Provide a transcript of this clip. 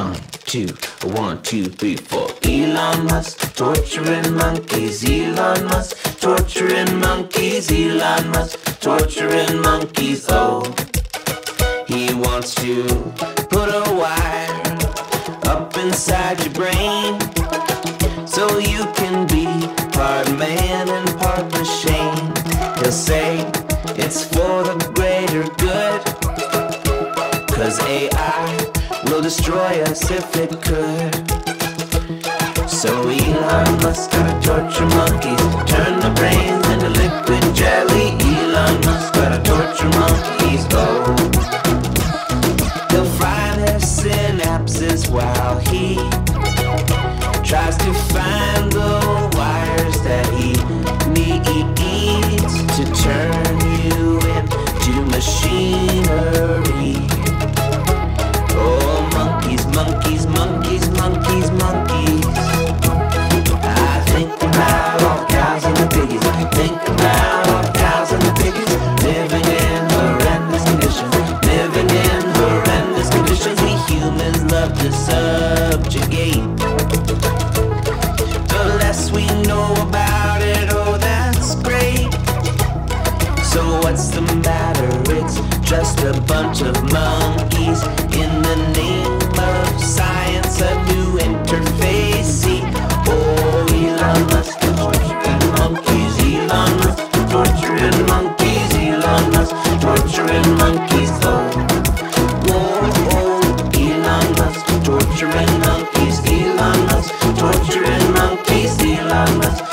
One, two, one, two, three, four. Elon Musk torturing monkeys. Elon Musk torturing monkeys. Elon Musk torturing monkeys. Oh, he wants to put a wire up inside your brain so you can be part man and part machine. He'll say it's for the greater good. Cause AI will destroy us if it could. So Elon Musk gotta torture monkeys, turn the brains into liquid jelly. Elon Musk gotta torture monkeys, oh. He'll fry their synapses while he tries to find the wires that he needs to turn you into machinery. Think about the cows and the living in horrendous conditions. Living in horrendous conditions. We humans love to subjugate. The less we know about it, oh, that's great. So what's the matter? It's just a bunch of monkeys. much.